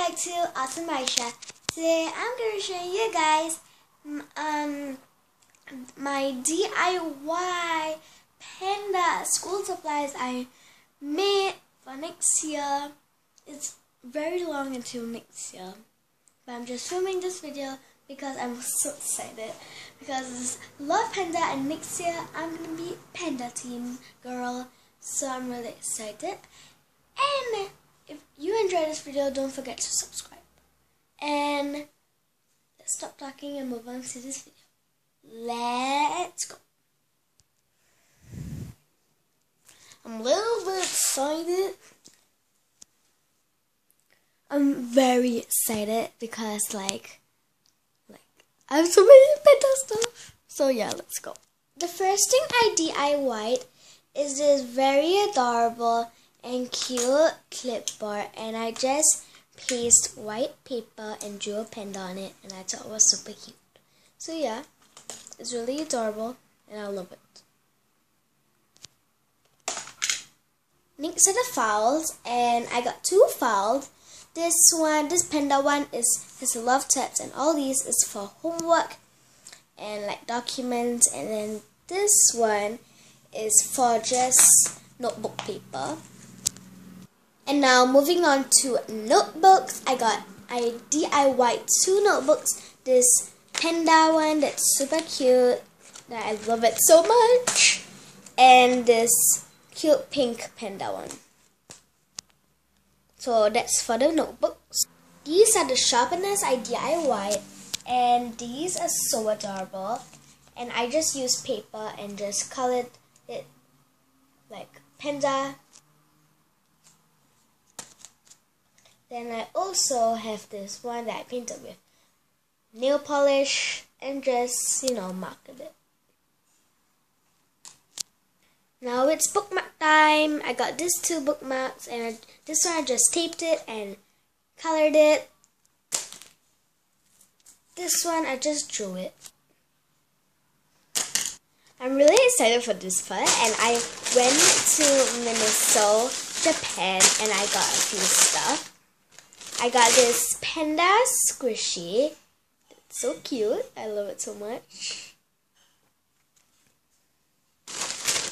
back to Awesome Aisha. Today I'm going to show you guys um my DIY panda school supplies I made for next year. It's very long until next year. But I'm just filming this video because I'm so excited. Because I love panda and next year I'm gonna be panda team girl. So I'm really excited. And if you enjoyed this video, don't forget to subscribe. And let's stop talking and move on to this video. Let's go. I'm a little bit excited. I'm very excited because like like I have so many better stuff. So yeah, let's go. The first thing I DIYed is this very adorable and cute clipboard and I just paste white paper and drew a panda on it and I thought it was super cute. So yeah, it's really adorable and I love it. Next are the files and I got two files. This one, this panda one is has love tabs and all these is for homework and like documents and then this one is for just notebook paper and now moving on to notebooks, I got I DIY two notebooks. This panda one that's super cute, I love it so much, and this cute pink panda one. So that's for the notebooks. These are the sharpeners I DIY, and these are so adorable. And I just use paper and just colored it like panda Then I also have this one that I painted with nail polish and just, you know, marked it. Now it's bookmark time. I got these two bookmarks and I, this one I just taped it and colored it. This one I just drew it. I'm really excited for this part and I went to Miniso, Japan and I got a few stuff. I got this panda squishy. It's so cute. I love it so much.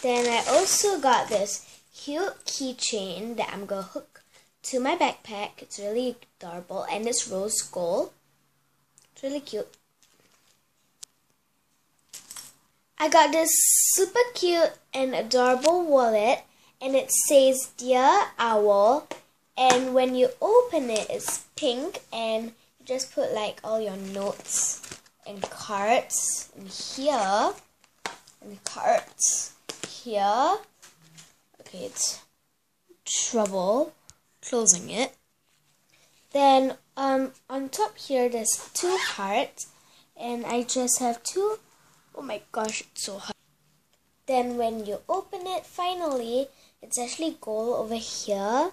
Then I also got this cute keychain that I'm going to hook to my backpack. It's really adorable and it's rose gold. It's really cute. I got this super cute and adorable wallet and it says Dear Owl and when you open it it's pink and you just put like all your notes and cards in here. And cards here. Okay it's trouble closing it. Then um on top here there's two cards and I just have two. Oh my gosh it's so hard. Then when you open it finally it's actually gold over here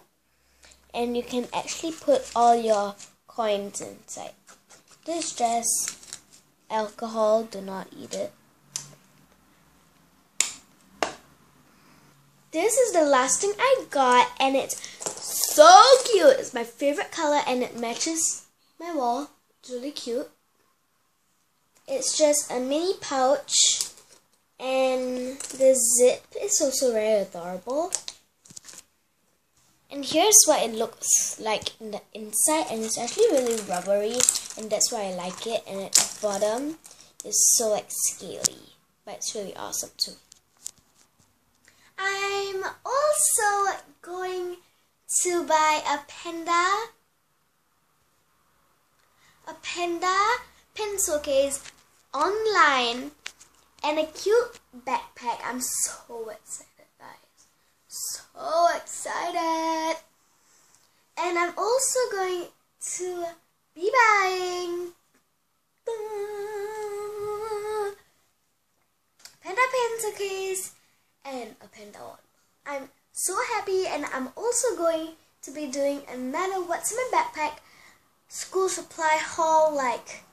and you can actually put all your coins inside. This is just alcohol, do not eat it. This is the last thing I got and it's so cute. It's my favorite color and it matches my wall. It's really cute. It's just a mini pouch and the zip is also very adorable. And here's what it looks like in the inside and it's actually really rubbery and that's why I like it and at the bottom is so like scaly but it's really awesome too. I'm also going to buy a panda a panda pencil case online and a cute backpack. I'm so excited so excited. And I'm also going to be buying panda pencil case and a panda one. I'm so happy and I'm also going to be doing another what's in my backpack school supply haul like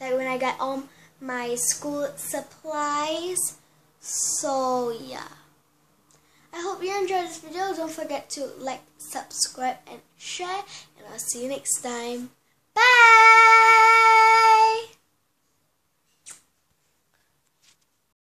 like when I got all my school supplies so yeah hope you enjoyed this video. Don't forget to like, subscribe, and share. And I'll see you next time. Bye!